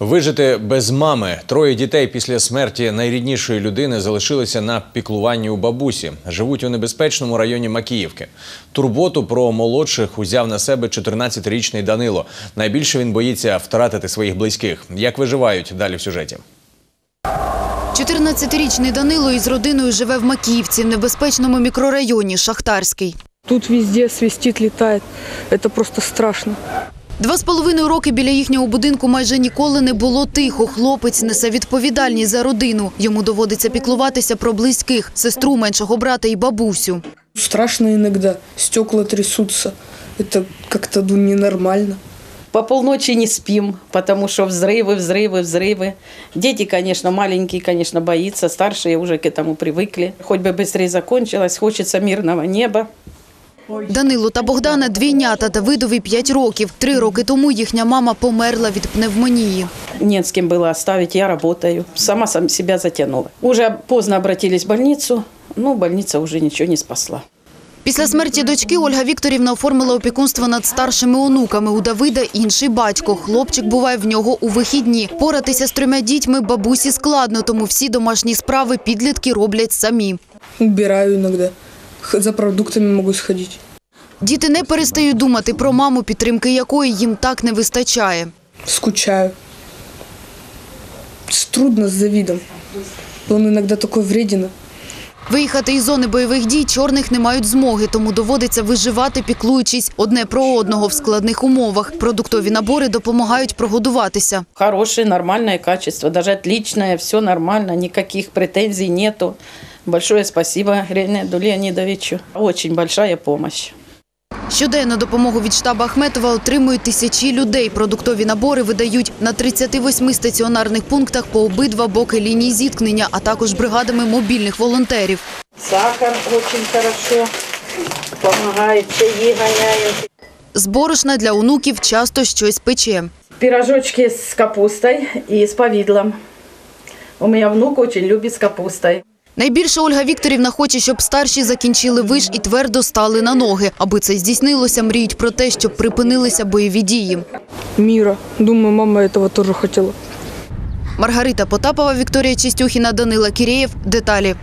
Вижити без мами. Троє дітей після смерті найріднішої людини залишилися на піклуванні у бабусі. Живуть у небезпечному районі Макіївки. Турботу про молодших узяв на себе 14-річний Данило. Найбільше він боїться втратити своїх близьких. Як виживають далі в сюжеті? 14-річний Данило із родиною живе в Макіївці, в небезпечному мікрорайоні Шахтарський. Тут везде свистит, летает. Это просто страшно. Два з половиною роки біля їхнього будинку майже ніколи не було тихо. Хлопець несе відповідальність за родину. Йому доводиться піклуватися про близьких, сестру, меншого брата і бабусю. Страшно иногда. Стекла трясутся. Это как-то ну, ненормально. По полночи не спим, потому что взрывы, взрывы, взрывы. Дети, конечно, маленькие, конечно, боятся, старшие уже к этому привыкли. Хоть бы быстрее закончилось, хочется мирного неба. Данилу та Богдана – двійнята Давидові 5 років. Три роки тому їхня мама померла від пневмонії. Нет с кем было оставить, я работаю. Сама сам себя затянула. Уже поздно обратились в больницу, но больница уже ничего не спасла. Після смерті дочки Ольга Вікторівна оформила опікунство над старшими онуками. У Давида інший батько. Хлопчик буває в нього у вихідні. Поратися з трьома дітьми бабусі складно, тому всі домашні справи підлітки роблять самі. Убираю иногда. Х- За продуктами могу сходить. Діти не перестають думати про маму, підтримки якої їм так не вистачає. Скучаю. С- Трудно с Завидом. Он иногда такой вредина. Виїхати із зони бойових дій чорних не мають змоги, тому доводиться виживати, піклуючись одне про одного в складних умовах. Продуктові набори допомагають прогодуватися. Хорошее, нормальное качество, даже отличное, все нормально, никаких претензий нету. Большое спасибо Леониду Леонидовичу. Очень большая помощь. Щоденно допомогу від штабу Ахметова отримують тисячі людей. Продуктові набори видають на 38 стаціонарних пунктах по обидва боки лінії зіткнення, а також бригадами мобільних волонтерів. Сахар очень хорошо помогает, чаи гоняют. З борошна для онуків часто щось пече. Пирожочки с капустой и с повидлом. У меня внук очень любит с капустой. Найбільше Ольга Вікторівна хоче, щоб старші закінчили виш і твердо стали на ноги. Аби це здійснилося, мріють про те, щоб припинилися бойові дії. Міра, Думаю, мама цього теж хотіла. Маргарита Потапова, Вікторія Чистюхіна, Данила Кірєєв. Деталі.